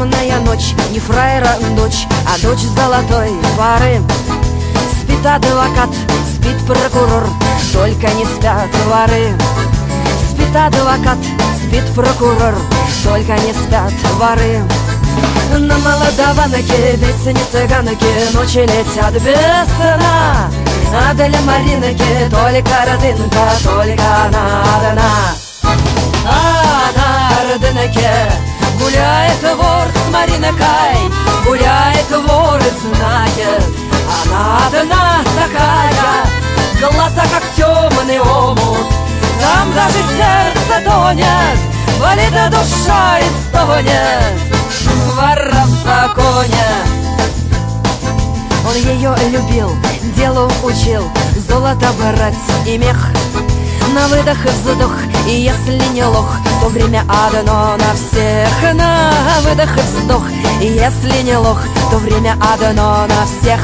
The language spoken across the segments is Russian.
темная ночь Не фраера дочь, а дочь золотой пары. Спит адвокат, спит прокурор Только не спят воры Спит адвокат, спит прокурор Только не спят воры на молодованке, песни цыганки Ночи летят без сна. А для Маринки только родинка Только она одна. А на родинке Гуляет вор с Маринкой Гуляет вор и знает Она одна такая Глаза как темный омут. Там даже сердце тонет Болит душа и стонет вора в законе Он ее любил, делу учил Золото брать и мех. На выдох и вздох И если не лох, то время одно на всех На выдох и вздох. И если не лох, то время одно на всех.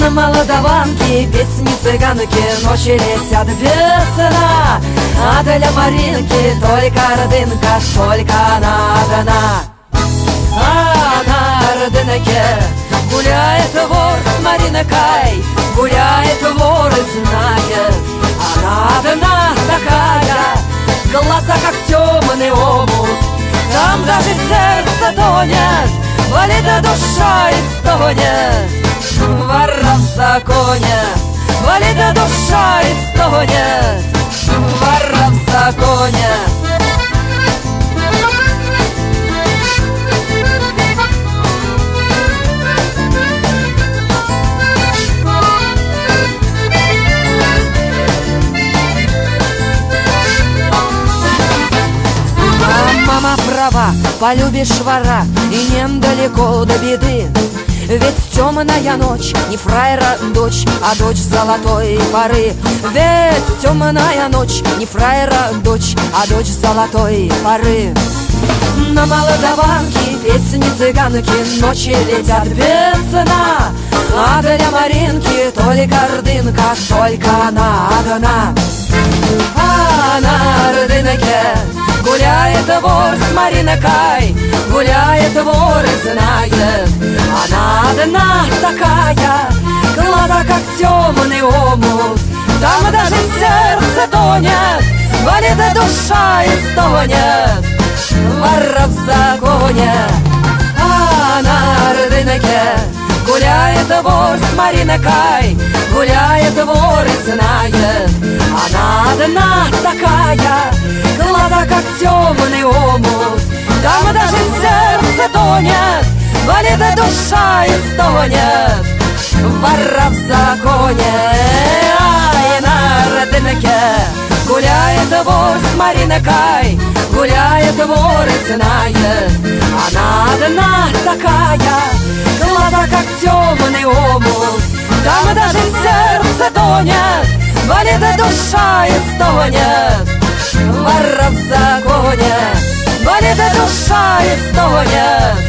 На молодованке песни цыганки Ночи летят без сна А для Маринки только родинка Только она одна а на Родиноке Гуляет вор с Маринокой Гуляет вор и знает. Она одна такая Глаза как темный омут Там даже сердце тонет Болит душа и стонет Вора в законе Болит душа и стонет Вора в законе полюбишь вора И недалеко до беды ведь темная ночь, не фраера дочь, а дочь золотой поры. Ведь темная ночь, не фраера дочь, а дочь золотой поры. На молодованке песни цыганки Ночи летят без сна А для Маринки только родинка Только она одна А на родинке Гуляет вор с Маринокой, гуляет вор и знает Она одна такая, глаза как темный омут. Там даже сердце тонет, болит душа и стонет. Вора в законе, а на рынке Гуляет вор с Маринокой, гуляет вор и знает Она одна такая, как темный омут Там даже сердце тонет, болит душа и стонет Вора в законе, ай на родинке Гуляет вор с Маринокой, гуляет вор и знает. Она одна такая, глаза как темный омут Там даже сердце тонет, болит душа и стонет Вора в законе Болит душа и стонет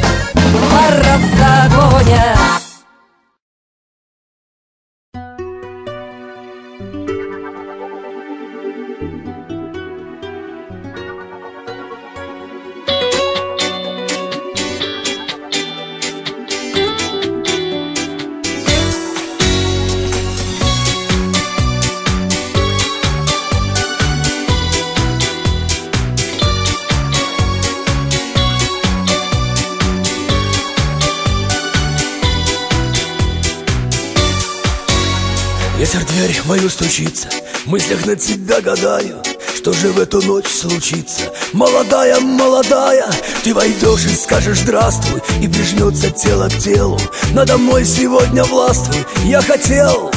Ветер дверь мою стучится, в мыслях на тебя гадаю Что же в эту ночь случится? Молодая, молодая, ты войдешь и скажешь здравствуй И прижмется тело к телу, надо мной сегодня властвуй. Я хотел,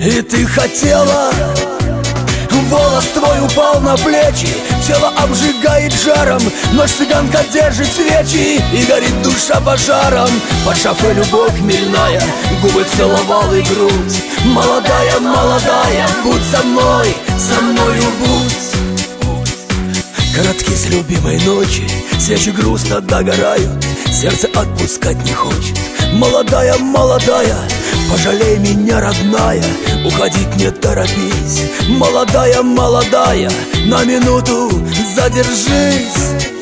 и ты хотела Волос твой упал на плечи. Тело обжигает жаром Ночь цыганка держит свечи И горит душа пожаром. Под шафой любовь мирная Губы целовал и грудь. Молодая, молодая Будь со мной, со мною будь. Коротки с любимой ночи Свечи грустно догорают Сердце отпускать не хочет Молодая, молодая Пожалей меня, родная Уходить не торопись. Молодая, молодая На минуту задержись.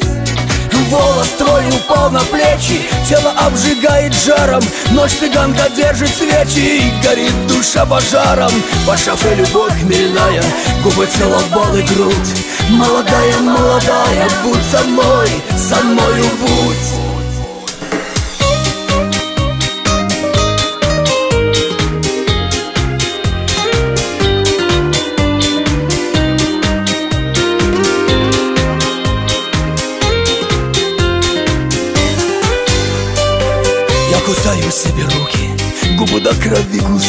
Волос твой упал на плечи Тело обжигает жаром Ночь цыганка держит свечи И горит душа пожаром. По шафе любовь хмельная Губы целовал и грудь. Молодая, молодая, будь со мной Со мною будь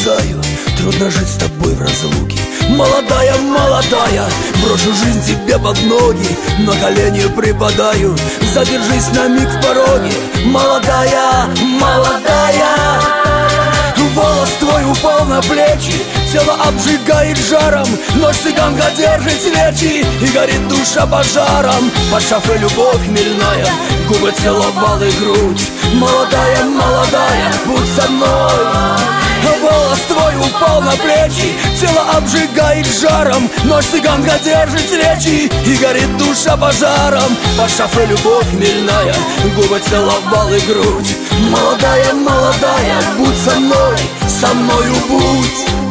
крови кусаю Трудно жить с тобой в разлуке. Молодая, молодая Брошу жизнь тебе под ноги На колени припадаю. Задержись на миг в пороге. Молодая, молодая Волос твой упал на плечи. Тело обжигает жаром Ночь цыганка держит свечи. И горит душа пожаром. Под шафе любовь хмельная Губы целовал и грудь. Молодая, молодая, будь со мной Волос твой упал на плечи. Тело обжигает жаром. Ночь цыганка держит свечи. И горит душа пожаром. По шафе любовь хмельная Губы целовал и грудь. Молодая, молодая, будь со мной Со мною будь